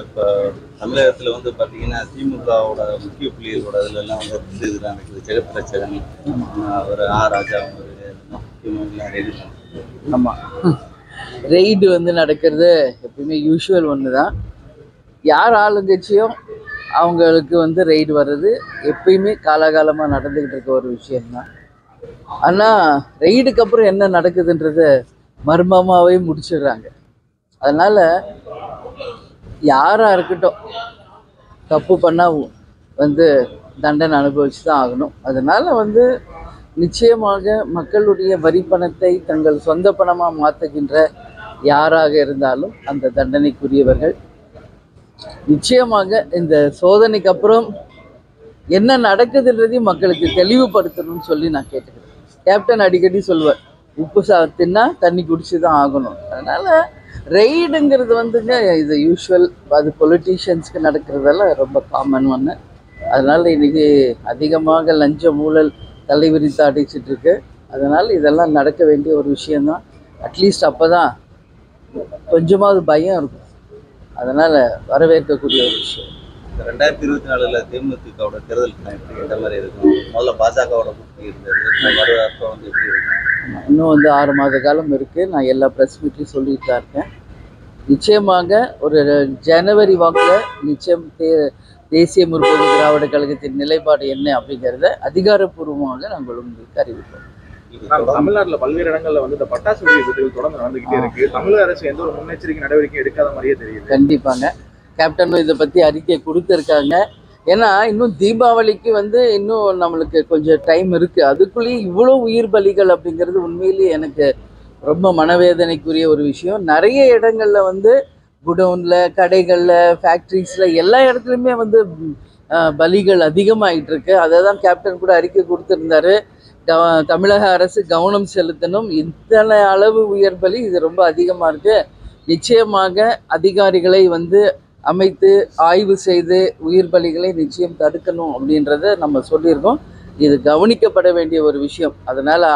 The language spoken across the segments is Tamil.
இப்போ தமிழகத்தில் வந்து பார்த்தீங்கன்னா திமுகவோட முக்கிய புள்ளிகளோட இதுலலாம் வந்து ரெண்டு இது அவர் ஜெகத்ரட்சகன் ஒரு ஆ ராஜா ஆமாம் ரெய்டு. வந்து நடக்கிறது எப்பயுமே யூஷுவல் ஒன்று தான் யார் ஆளுங்கட்சியும் அவங்களுக்கு வந்து ரெய்டு வர்றது எப்பயுமே காலாகாலமாக நடந்துக்கிட்டு இருக்க ஒரு விஷயம்தான். ஆனால் ரெய்டுக்கு அப்புறம் என்ன நடக்குதுன்றத மர்மமாகவே முடிச்சிடுறாங்க. அதனால் யாராக இருக்கட்டும் தப்பு பண்ணால் வந்து தண்டனை அனுபவிச்சு தான் ஆகணும். அதனால் வந்து நிச்சயமாக மக்களுடைய வரி பணத்தை தங்கள் சொந்த பணமாக மாற்றுகின்ற யாராக இருந்தாலும் அந்த தண்டனைக்குரியவர்கள் நிச்சயமாக இந்த சோதனைக்கு அப்புறம் என்ன நடக்குதுன்றதையும் மக்களுக்கு தெளிவுபடுத்தணும்னு சொல்லி நான் கேட்டுக்கிறேன். கேப்டன் அடிக்கடி சொல்லுவார் உப்பு சா தண்ணி குடிச்சு தான் ஆகணும். அதனால் ரெய்டுங்கிறது வந்துங்க இது யூஷுவல் அது பொலிட்டீஷியன்ஸ்க்கு நடக்கிறதெல்லாம் ரொம்ப காமன் ஒன்று அதனால் இன்றைக்கி அதிகமாக லஞ்ச ஊழல் தலைவிரித்து அடிச்சிட்டு இருக்கு. அதனால் இதெல்லாம் நடக்க வேண்டிய ஒரு விஷயந்தான் அட்லீஸ்ட் அப்போ தான் கொஞ்சமாவது பயம் இருக்கும். அதனால் வரவேற்கக்கூடிய ஒரு விஷயம். ரெண்டாயிரத்தி இருபத்தி நாலுல தேமுதிகவோட தேர்தல் எப்படி எந்த மாதிரி இருக்கும்? முதல்ல பாஜகவோட கூட்டணி இருந்தது வரவேற்பு வந்து எப்படி இருக்கும்? இன்னும் வந்து ஆறு மாத காலம் இருக்குது நான் எல்லா ப்ரெஸ் மீட்லையும் சொல்லிட்டு தான் இருக்கேன். நிச்சயமாக ஒரு ஜனவரி வாக்கில் நிச்சயம் தே தேசிய முற்போக்கு திராவிட கழகத்தின் நிலைப்பாடு என்ன அப்படிங்கிறத அதிகாரப்பூர்வமாக நாங்கள் உங்களுக்கு அறிவிப்போம். தமிழ்நாட்டுல பல்வேறு இடங்கள்ல வந்து இந்த பட்டாசு வெடி விபத்துகள் தொடர்ந்து நடந்துகிட்டே இருக்கு. தமிழக அரசு எந்த ஒரு முன்னெச்சரிக்கை நடவடிக்கை எடுக்காத மாதிரியே தெரியுது. கண்டிப்பாங்க. கேப்டனும் இதை பற்றி அறிக்கை கொடுத்துருக்காங்க. ஏன்னா இன்னும் தீபாவளிக்கு வந்து இன்னும் நம்மளுக்கு கொஞ்சம் டைம் இருக்குது அதுக்குள்ளேயே இவ்வளோ உயிர் பலிகள் அப்படிங்கிறது உண்மையிலேயே எனக்கு ரொம்ப மனவேதனைக்குரிய ஒரு விஷயம். நிறைய இடங்கள்ல வந்து குடவுனில் கடைகளில் ஃபேக்ட்ரிஸில் எல்லா இடத்துலையுமே வந்து பலிகள் அதிகமாயிட்டு இருக்கு. அதை தான் கேப்டன் கூட அறிக்கை கொடுத்துருந்தாரு. தமிழக அரசு கவனம் செலுத்தணும். இத்தனை அளவு உயர் பலி இது ரொம்ப அதிகமாக இருக்கு. நிச்சயமாக அதிகாரிகளை வந்து அமைத்து ஆய்வு செய்து உயிர் பலிகளை நிச்சயம் தடுக்கணும் அப்படின்றத நம்ம சொல்லியிருக்கோம். இது கவனிக்கப்பட வேண்டிய ஒரு விஷயம். அதனால்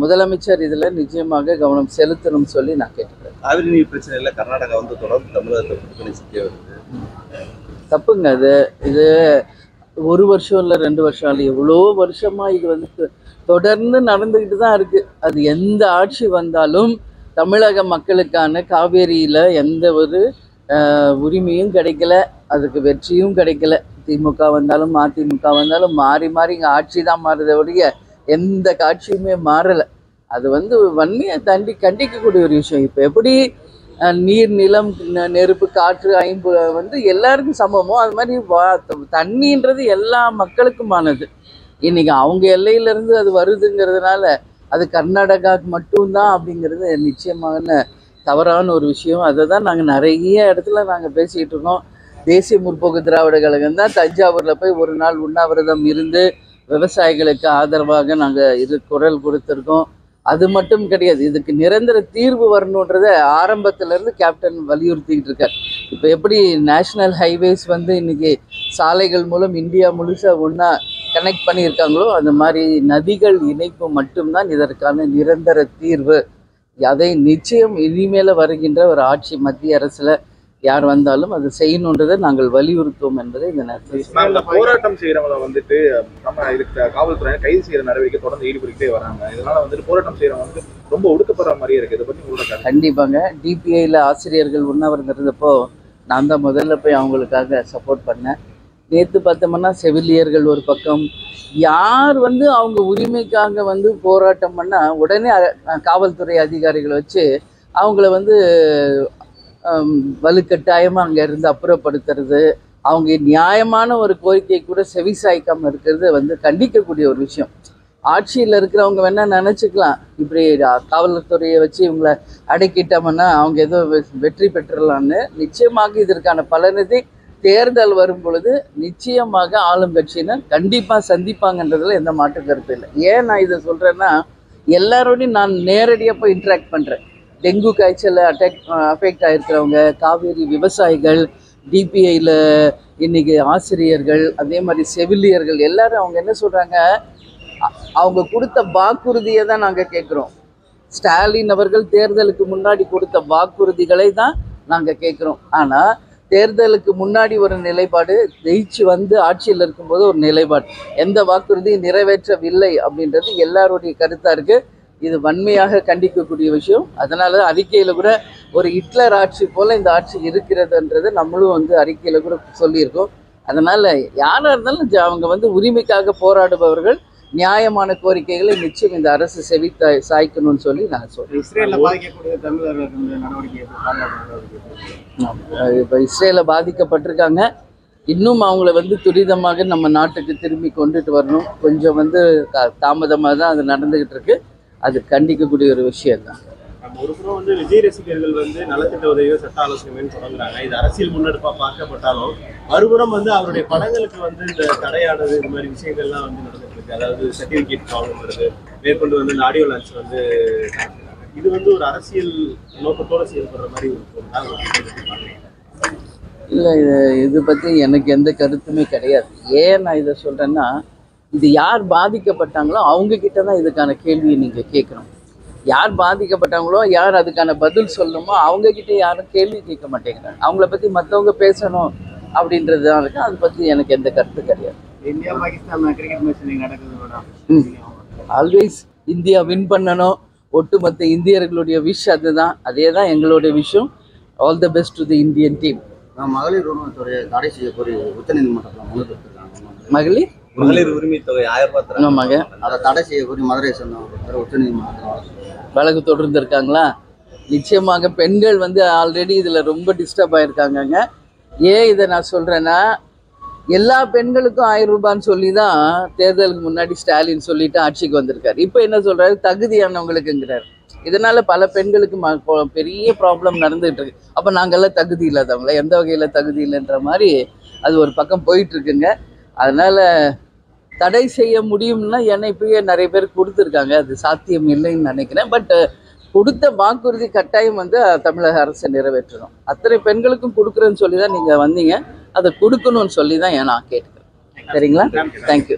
முதலமைச்சர் இதில் நிச்சயமாக கவனம் செலுத்தணும்னு சொல்லி நான் கேட்டுக்கிறேன். காவிரி நீர் பிரச்சனையில கர்நாடகா வந்து தொடர்ந்து தமிழகத்தை தப்புங்க அது. இது ஒரு வருஷம் இல்லை ரெண்டு வருஷம் இல்லை எவ்வளோ வருஷமாக இது வந்து தொ- தொடர்ந்து நடந்துக்கிட்டு தான் இருக்குது அது எந்த ஆட்சி வந்தாலும் தமிழக மக்களுக்கான காவேரியில் எந்த ஒரு உரிமையும் கிடைக்கல. அதுக்கு வெற்றியும் கிடைக்கல. திமுக வந்தாலும் அதிமுக வந்தாலும் மாறி மாறி இங்கே ஆட்சி தான் மாறுதே ஒழிய எந்த காட்சியுமே மாறலை. அது வந்து வன்மையை தண்டி கண்டிக்கக்கூடிய ஒரு விஷயம். இப்போ எப்படி நீர் நிலம் நெ- நெருப்பு காற்று ஐம்பு வந்து எல்லாருக்கும் சமமோ? அது மாதிரி தண்ணின்றது எல்லா மக்களுக்குமானது. இன்னைக்கு அவங்க எல்லையிலேருந்து அது வருதுங்கிறதுனால அது கர்நாடகாவுக்கு மட்டும்தான் அப்படிங்கிறது நிச்சயமான தவறான ஒரு விஷயம். அதை தான் நாங்கள் நிறைய இடத்துல நாங்கள் பேசிகிட்டு இருக்கோம். தேசிய முற்போக்கு திராவிட கழகம் தான் தஞ்சாவூரில் போய் ஒரு நாள் உண்ணாவிரதம் இருந்து விவசாயிகளுக்கு ஆதரவாக நாங்கள் இது குரல் கொடுத்துருக்கோம். அது மட்டும் கிடையாது. இதுக்கு நிரந்தர தீர்வு வரணுன்றத ஆரம்பத்திலேருந்து கேப்டன் வலியுறுத்திக்கிட்டு இருக்கார். இப்போ எப்படி நேஷனல் ஹைவேஸ் வந்து இன்றைக்கி சாலைகள் மூலம் இந்தியா முழுசாக ஒன்றா கனெக்ட் பண்ணியிருக்காங்களோ அந்த மாதிரி நதிகள் இணைப்பு மட்டும்தான் இதற்கான நிரந்தர தீர்வு. அதை நிச்சயம் இனிமேல் வருகின்ற ஒரு ஆட்சி மத்திய அரசில் யார் வந்தாலும் அது செய்யணுன்றதை நாங்கள் வலியுறுத்துவோம் என்பதை இந்த நேரத்தில் போராட்டம் செய்யறவங்க வந்துட்டு நம்ம இதுக்கு காவல்துறை கைது செய்யற நடவடிக்கை தொடர்ந்து ஈடுபட்டுட்டே வராங்க. இதனால வந்துட்டு போராட்டம் செய்யறவங்க வந்து ரொம்ப ஒடுக்கப்படுற மாதிரியே இருக்கு. இதை பத்தி உங்களோட கண்டிப்பாங்க. டிபிஐயில் ஆசிரியர்கள் உண்ணாவிரதம் இருந்தப்போ நான் தான் முதல்ல போய் அவங்களுக்காக சப்போர்ட் பண்ணேன். நேற்று பார்த்தோம்னா செவிலியர்கள் ஒரு பக்கம். யார் வந்து அவங்க உரிமைக்காக வந்து போராட்டம் பண்ணால் உடனே காவல்துறை அதிகாரிகளை வச்சு அவங்கள வந்து வலுக்கட்டாயமாக அங்கே இருந்து அப்புறப்படுத்துறது அவங்க நியாயமான ஒரு கோரிக்கை கூட செவிசாய்க்காமல் இருக்கிறது வந்து கண்டிக்கக்கூடிய ஒரு விஷயம். ஆட்சியில் இருக்கிறவங்க வேணால் நினச்சிக்கலாம். இப்படி காவல்துறையை வச்சு இவங்கள அடக்கிட்டோம்னா அவங்க ஏதோ வெ- வெற்றி பெற்றுடலான்னு நிச்சயமாக இதற்கான பலனதை தேர்தல் வரும் பொழுது நிச்சயமாக ஆளுங்கட்சியினர் கண்டிப்பாக சந்திப்பாங்கன்றதில் எந்த மாற்று கருத்து இல்லை. ஏன் நான் இதை சொல்கிறேன்னா எல்லாரோடையும் நான் நேரடியாக போய் இன்ட்ராக்ட் பண்ணுறேன் டெங்கு காய்ச்சல் அட்டாக் அஃபெக்ட் ஆகிருக்கிறவங்க காவேரி விவசாயிகள் டிபிஐயில் இன்றைக்கி ஆசிரியர்கள் அதே மாதிரி செவிலியர்கள் எல்லாரும் அவங்க என்ன சொல்கிறாங்க அவங்க கொடுத்த வாக்குறுதியை தான் நாங்கள் கேட்குறோம் ஸ்டாலின் அவர்கள் தேர்தலுக்கு முன்னாடி கொடுத்த வாக்குறுதிகளை தான் நாங்கள் கேட்குறோம் ஆனால் தேர்தலுக்கு முன்னாடி ஒரு நிலைப்பாடு ஜெயிச்சு வந்து ஆட்சியில் இருக்கும்போது ஒரு நிலைப்பாடு. எந்த வாக்குறுதியும் நிறைவேற்றவில்லை அப்படின்றது எல்லாருடைய கருத்தாக இருக்குது இது வன்மையாக கண்டிக்கக்கூடிய விஷயம். அதனால அறிக்கையில் கூட ஒரு ஹிட்லர் ஆட்சி போல் இந்த ஆட்சி இருக்கிறதுன்றதை நம்மளும் வந்து அறிக்கையில் கூட சொல்லியிருக்கோம். அதனால் யாராக இருந்தாலும் அவங்க வந்து உரிமைக்காக போராடுபவர்கள் நியாயமான கோரிக்கைகளை நிச்சயம் இந்த அரசு செவி சாய்க்கணும்னு சொல்லி நான் சொல்றேன். இப்போ இஸ்ரேலில் பாதிக்கப்பட்டிருக்காங்க. இன்னும் அவங்கள வந்து துரிதமாக நம்ம நாட்டுக்கு திரும்பி கொண்டுட்டு வரணும். கொஞ்சம் வந்து தாமதமாக தான் அது நடந்துகிட்டு இருக்கு. அது கண்டிக்கக்கூடிய ஒரு விஷயம் தான் நம்ம ஒரு புறம் வந்து விஜய் ரசிகர்கள் வந்து நலத்திட்ட உதவியோ சட்ட ஆலோசனையும் தொடங்குறாங்க. இது அரசியல் முன்னெடுப்பா பார்க்கப்பட்டாலும் மறுபுறம் வந்து அவருடைய படங்களுக்கு வந்து இந்த தடையானது இந்த மாதிரி விஷயங்கள்லாம் வந்து நடந்துட்டு இருக்கு. அதாவது சர்டிபிகேட் ப்ராப்ளம் வருது. மேற்கொண்டு வந்து இந்த ஆடியோ லான்ச் வந்து. இது வந்து ஒரு அரசியல் நோக்கத்தோட செயல்படுற மாதிரி இல்லை இது இது பற்றி எனக்கு எந்த கருத்துமே கிடையாது. ஏன் நான் இதை சொல்கிறேன்னா இது யார் பாதிக்கப்பட்டாங்களோ அவங்க கிட்ட தான் இதுக்கான கேள்வியை நீங்கள் கேட்கணும். யார் பாதிக்கப்பட்டாங்களோ யார் அதுக்கான பதில் சொல்லணுமோ அவங்க கிட்ட யாரும் கேள்வி கேட்க மாட்டேங்கிறாங்க. அவங்கள பற்றி மற்றவங்க பேசணும் அப்படின்றது தான் இருக்கு. அதை பற்றி எனக்கு எந்த கருத்து கிடையாது. இந்தியா பாகிஸ்தான் கிரிக்கெட் மேட்ச் நடக்குது. ஆல்வேஸ் இந்தியா வின் பண்ணணும். ஒட்டுமொத்த இந்தியர்களுடைய விஷ் அதுதான். அதே தான் எங்களுடைய விஷயம் all the best to the Indian team மகளிர் தடை செய்ய கோரி உச்சநீதிமன்றத்தில் மகளிர்? மகளிர் உரிமை தொகை ஆயிரம் ரூபாய். ஆமாங்க. அதை தடை செய்ய கோரி மதுரை சேர்ந்த உச்சநீதிமன்றத்தில் வழக்கு தொடர்ந்து இருக்காங்களா? நிச்சயமாக பெண்கள் வந்து ஆல்ரெடி இதில் ரொம்ப டிஸ்டர்ப் ஆயிருக்காங்கங்க. ஏன் இதை நான் சொல்கிறேன்னா எல்லா பெண்களுக்கும் ஆயிரம் ரூபான்னு சொல்லி தான் தேர்தலுக்கு முன்னாடி ஸ்டாலின் சொல்லிட்டு ஆட்சிக்கு வந்திருக்காரு. இப்போ என்ன சொல்றாரு? தகுதியானவங்களுக்குங்கிறார். இதனால பல பெண்களுக்கு ம- பெரிய ப்ராப்ளம் நடந்துகிட்டு இருக்கு. அப்போ நாங்கெல்லாம் தகுதி இல்லாதவங்களா? எந்த வகையில் தகுதி இல்லைன்ற மாதிரி அது ஒரு பக்கம் போயிட்டு இருக்குங்க. அதனால தடை செய்ய முடியும்னா ஏன்னா இப்பயே நிறைய பேர் கொடுத்துருக்காங்க. அது சாத்தியம் இல்லைன்னு நினைக்கிறேன். பட் கொடுத்த வாக்குறுதி கட்டாயம் வந்து தமிழக அரசு நிறைவேற்றணும். அத்தனை பெண்களுக்கும் கொடுக்குறேன்னு சொல்லி தான் நீங்கள் வந்தீங்க. அதை கொடுக்கணும்னு சொல்லி தான் நான் கேட்குறேன் சரிங்களா? தேங்க்யூ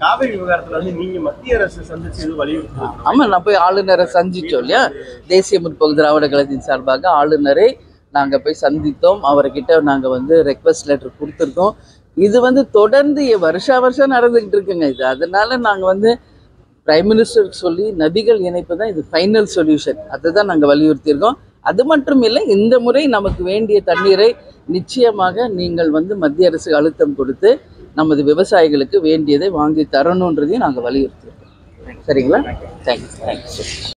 காவிரி விவகாரத்துல வந்து நீங்க மத்திய அரசு சந்திச்சு வலியுறுத்தி ஆமாம் நான் போய் ஆளுநரை சந்திச்சோம் இல்லையா? தேசிய முற்போக்கு திராவிட கழகத்தின் சார்பாக ஆளுநரை நாங்கள் போய் சந்தித்தோம். அவர்கிட்ட நாங்கள் வந்து ரெக்வஸ்ட் லெட்டர் கொடுத்துருக்கோம். இது வந்து தொடர்ந்து வருஷா வருஷம் நடந்துக்கிட்டு இருக்குங்க இது. அதனால நாங்கள் வந்து பிரைம் மினிஸ்டருக்கு சொல்லி நதிகள் இணைப்பு தான் இது ஃபைனல் சொல்யூஷன் அதை தான் நாங்கள் வலியுறுத்தியிருக்கோம். அது மட்டும் இல்லை இந்த முறை நமக்கு வேண்டிய தண்ணீரை நிச்சயமாக நீங்கள் வந்து மத்திய அரசு அழுத்தம் கொடுத்து நமது விவசாயிகளுக்கு வேண்டியதை வாங்கி தரணுன்றதையும் நாங்கள் வலியுறுத்தியிருக்கோம். சரிங்களா? Thank you thank you